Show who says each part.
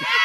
Speaker 1: Yeah!